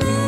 You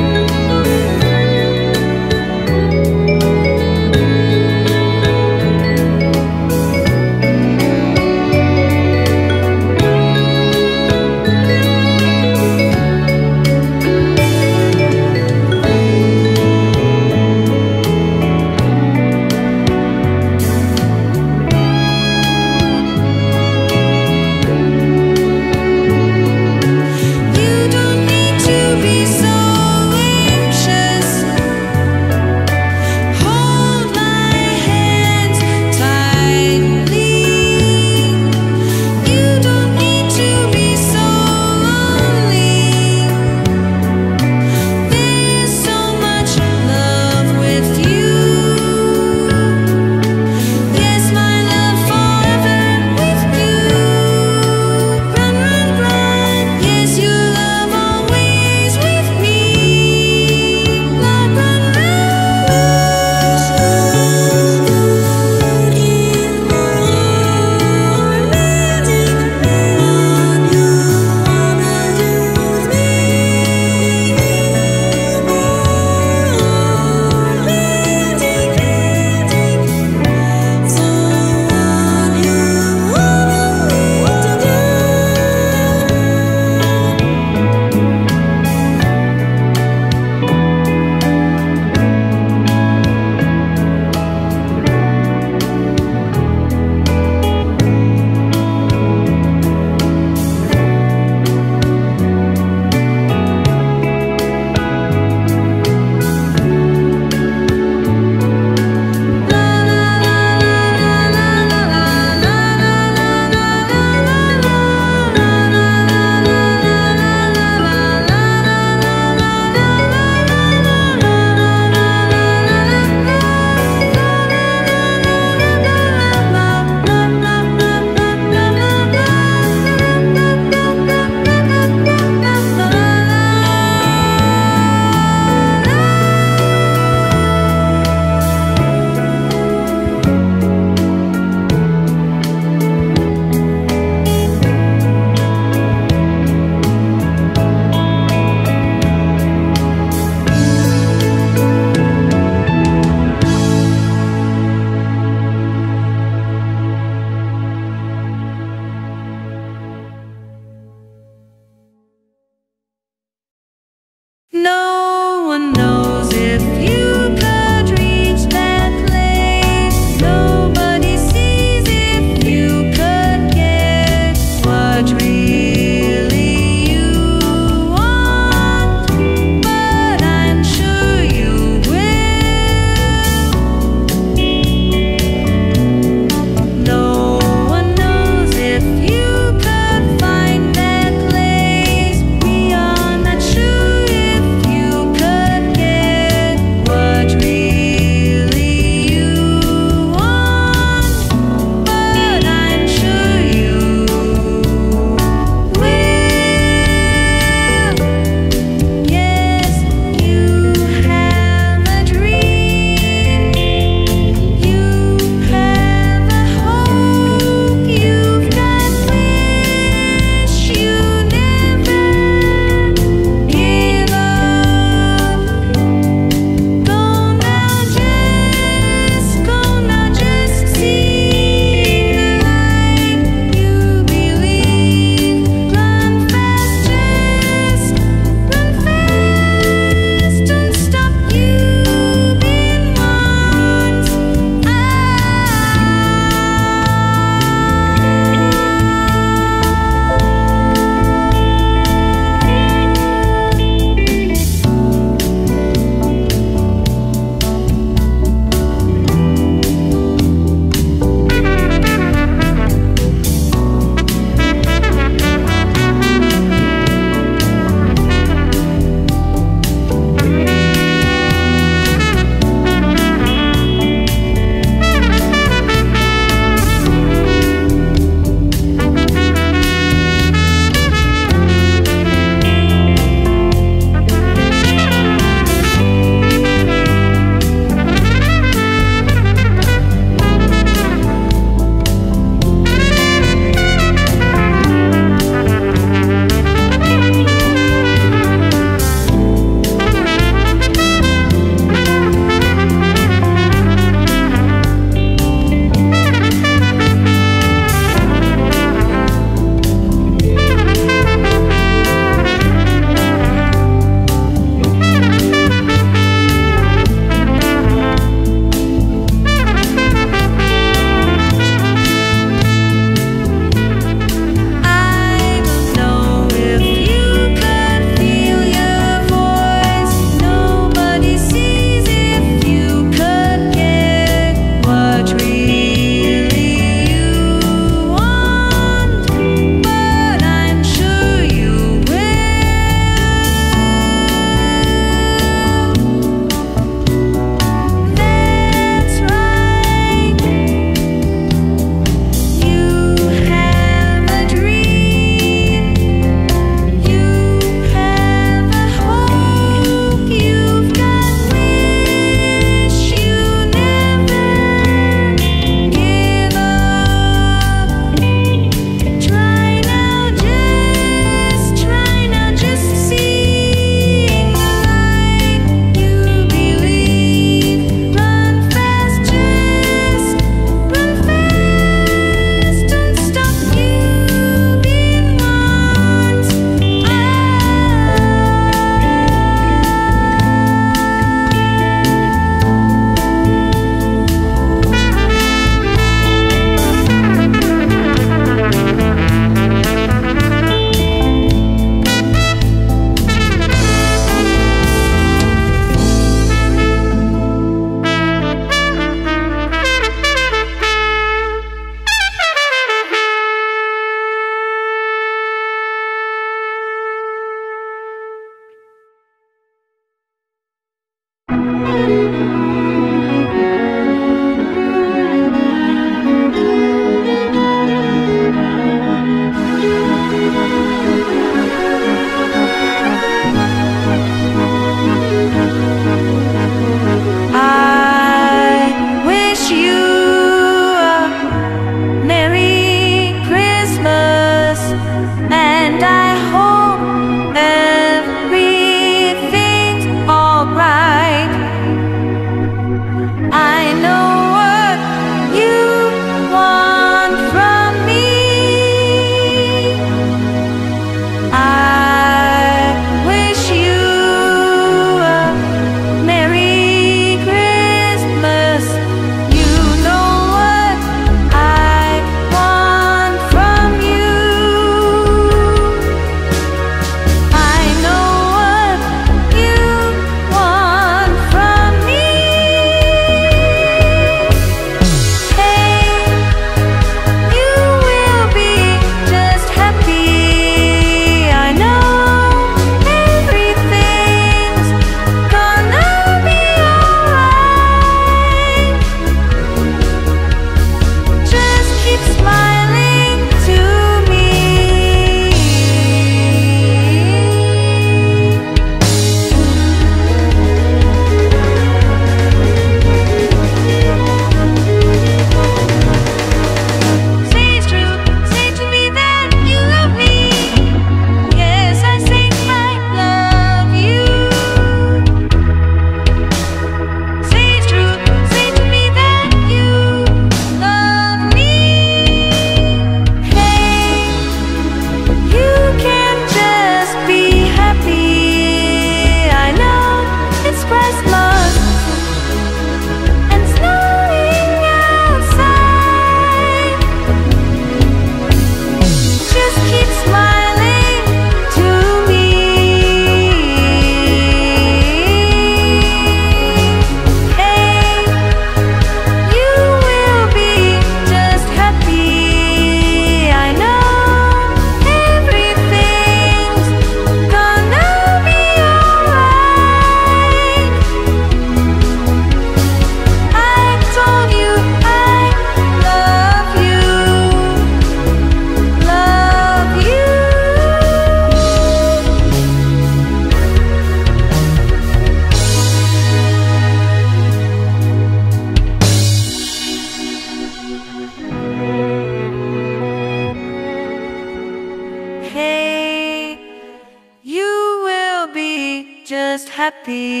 happy.